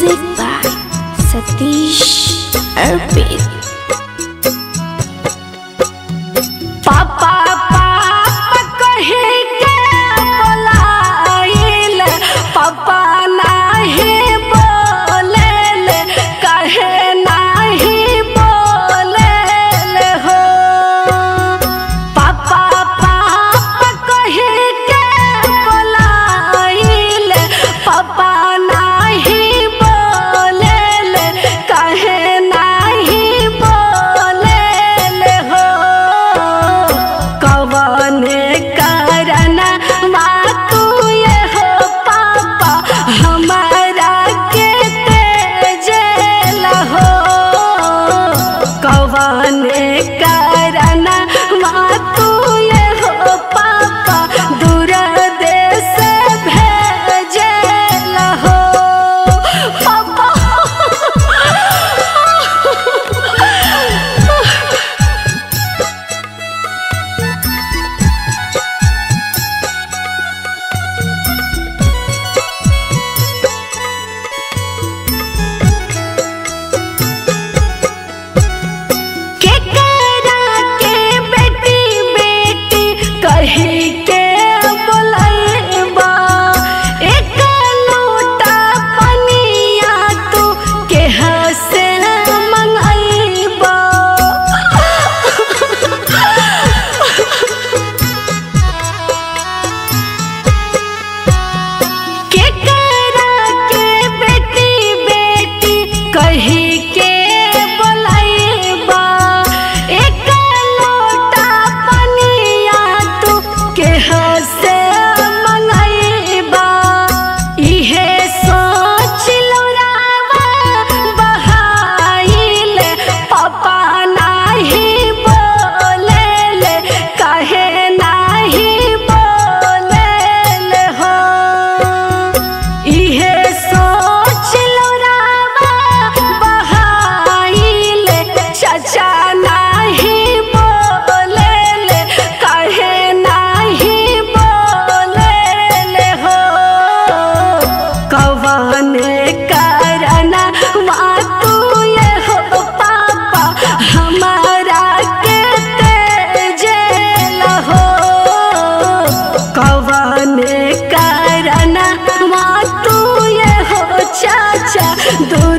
Music by Satish Arpit. है 도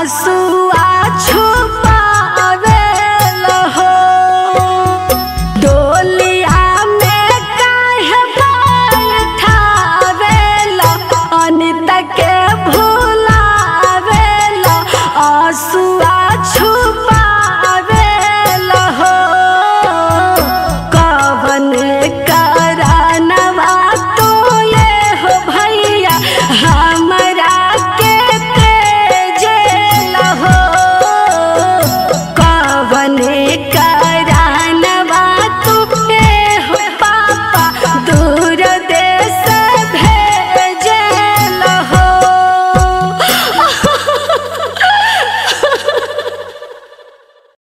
Asu